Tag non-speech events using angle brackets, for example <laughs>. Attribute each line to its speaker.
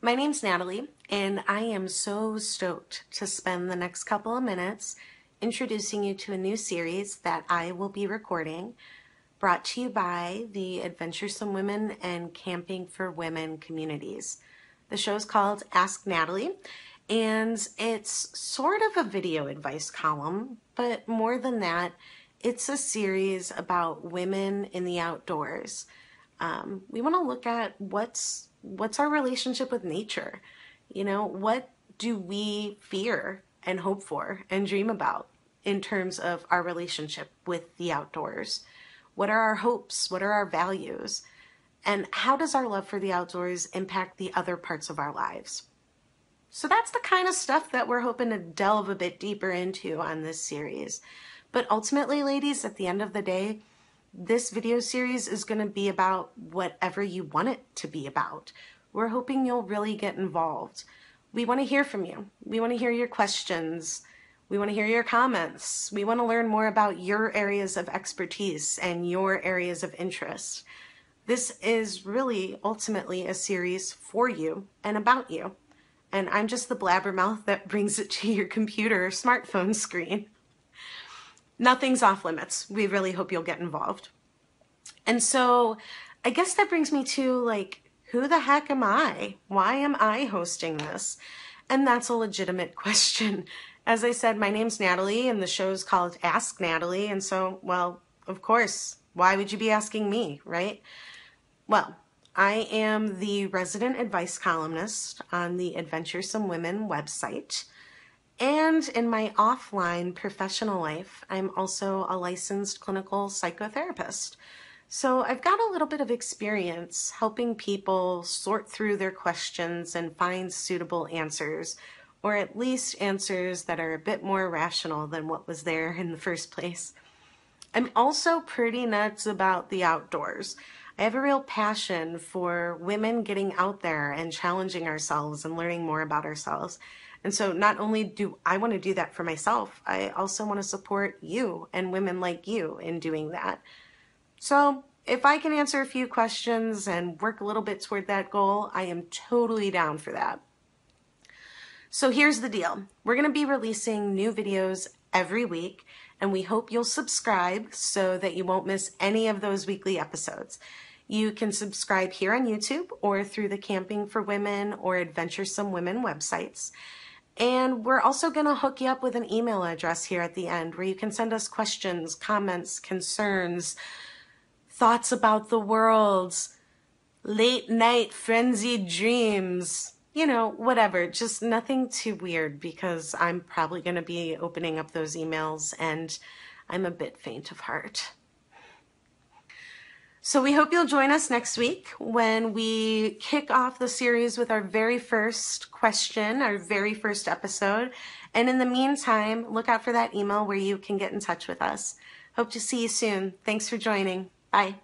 Speaker 1: My name's Natalie, and I am so stoked to spend the next couple of minutes introducing you to a new series that I will be recording, brought to you by the Adventuresome Women and Camping for Women communities. The show is called Ask Natalie, and it's sort of a video advice column, but more than that, it's a series about women in the outdoors. Um, we want to look at what's what's our relationship with nature? You know, what do we fear and hope for and dream about in terms of our relationship with the outdoors? What are our hopes? What are our values? And how does our love for the outdoors impact the other parts of our lives? So that's the kind of stuff that we're hoping to delve a bit deeper into on this series. But ultimately, ladies, at the end of the day, this video series is going to be about whatever you want it to be about. We're hoping you'll really get involved. We want to hear from you. We want to hear your questions. We want to hear your comments. We want to learn more about your areas of expertise and your areas of interest. This is really ultimately a series for you and about you. And I'm just the blabbermouth that brings it to your computer or smartphone screen nothing's off limits. We really hope you'll get involved. And so I guess that brings me to like, who the heck am I? Why am I hosting this? And that's a legitimate <laughs> question. As I said, my name's Natalie and the show's called Ask Natalie. And so, well, of course, why would you be asking me, right? Well, I am the resident advice columnist on the Adventuresome Women website. And in my offline professional life, I'm also a licensed clinical psychotherapist. So I've got a little bit of experience helping people sort through their questions and find suitable answers, or at least answers that are a bit more rational than what was there in the first place. I'm also pretty nuts about the outdoors. I have a real passion for women getting out there and challenging ourselves and learning more about ourselves. And so not only do I want to do that for myself, I also want to support you and women like you in doing that. So if I can answer a few questions and work a little bit toward that goal, I am totally down for that. So here's the deal. We're going to be releasing new videos every week, and we hope you'll subscribe so that you won't miss any of those weekly episodes. You can subscribe here on YouTube or through the Camping for Women or Adventuresome Women websites. And we're also going to hook you up with an email address here at the end where you can send us questions, comments, concerns, thoughts about the world, late night frenzied dreams, you know, whatever. Just nothing too weird because I'm probably going to be opening up those emails and I'm a bit faint of heart. So we hope you'll join us next week when we kick off the series with our very first question, our very first episode. And in the meantime, look out for that email where you can get in touch with us. Hope to see you soon. Thanks for joining. Bye.